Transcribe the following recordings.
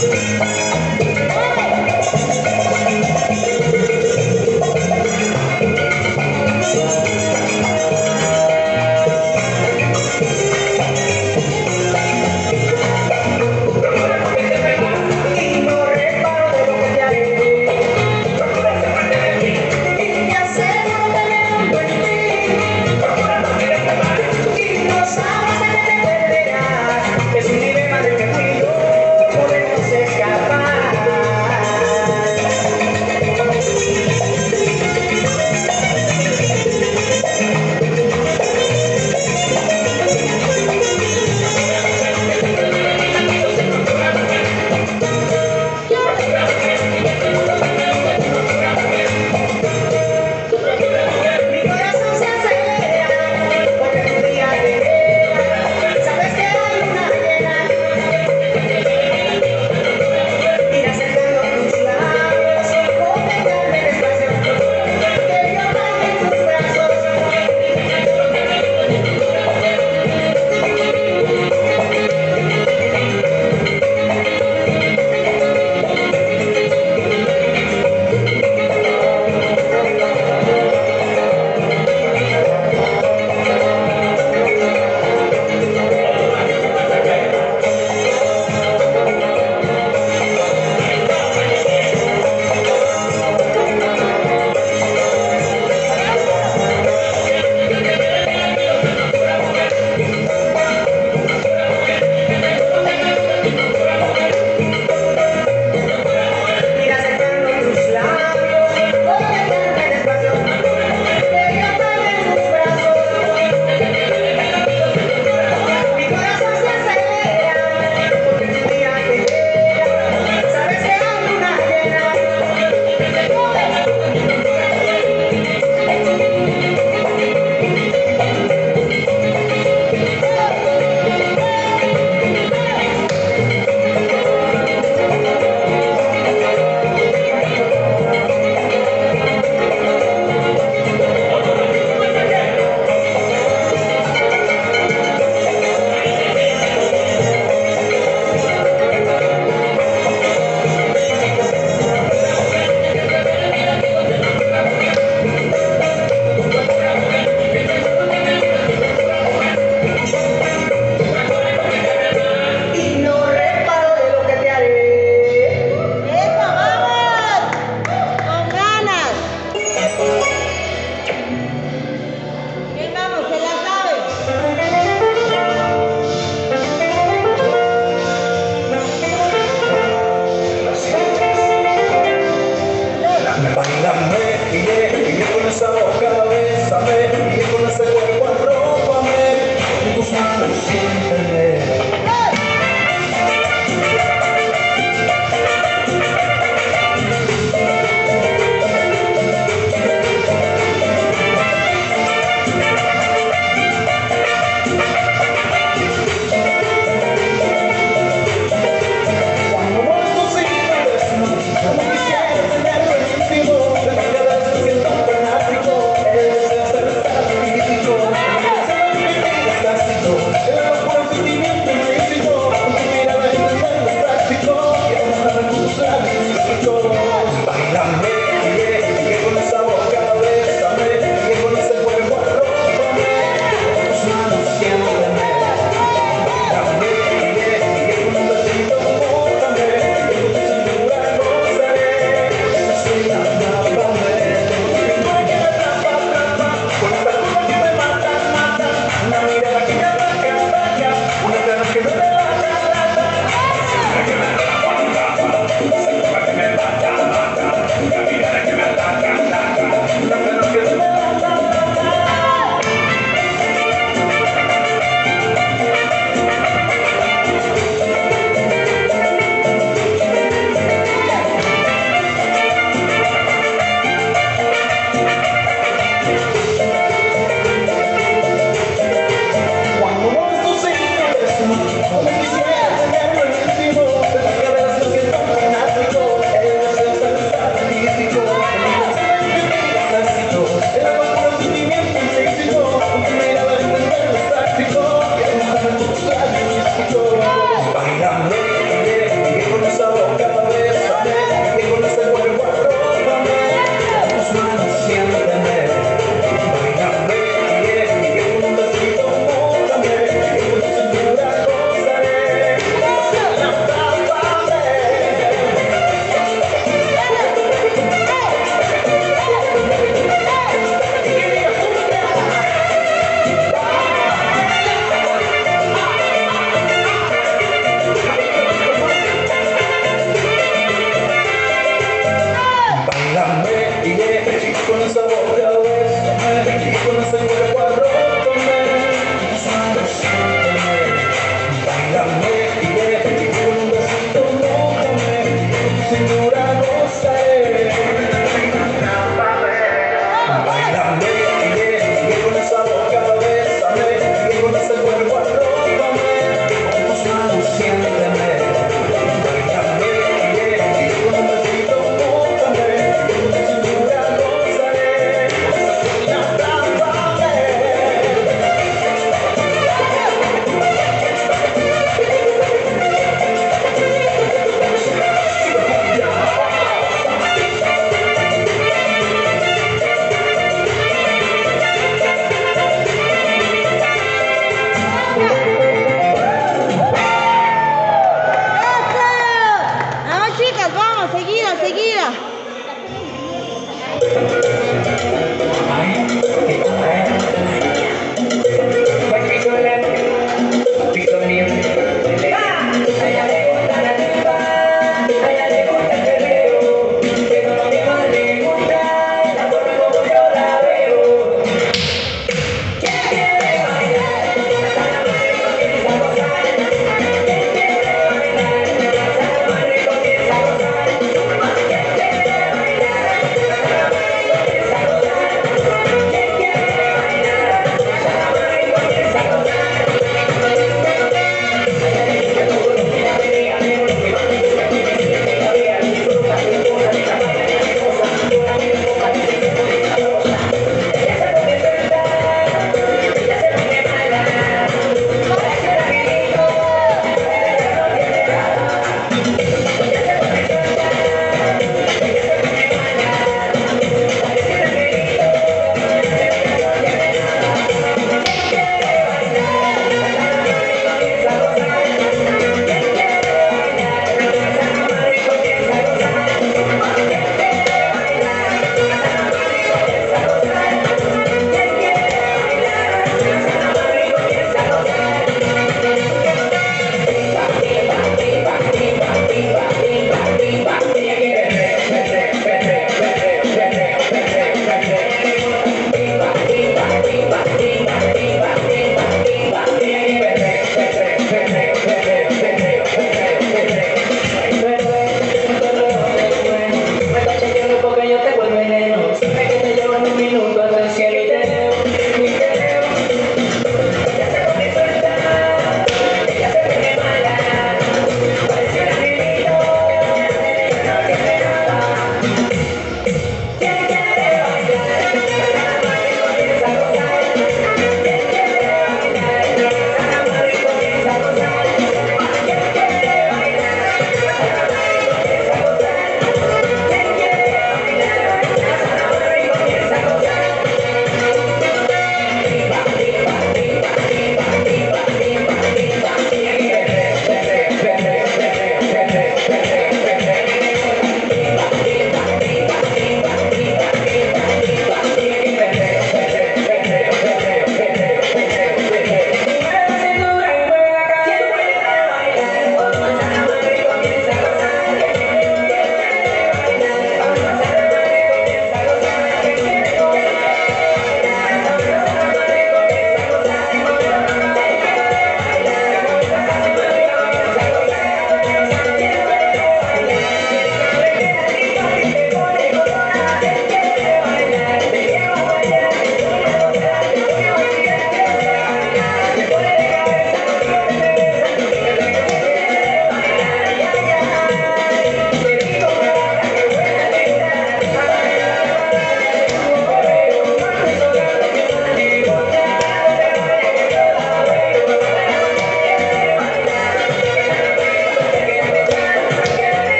Música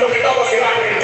lo que estamos.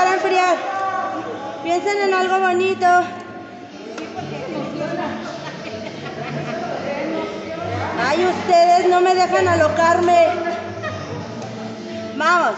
empezar a enfriar. Piensen en algo bonito. Ay, ustedes no me dejan alocarme. Vamos.